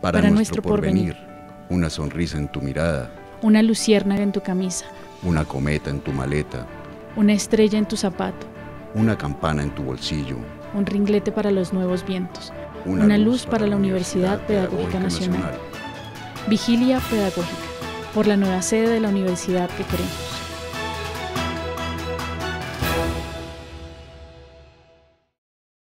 para, nuestro porvenir. Una sonrisa en tu mirada, una luciérnaga en tu camisa, una cometa en tu maleta, una estrella en tu zapato, una campana en tu bolsillo, un ringlete para los nuevos vientos, una, luz, para, la Universidad, Pedagógica, Nacional. Nacional. Vigilia Pedagógica, por la nueva sede de la universidad que queremos.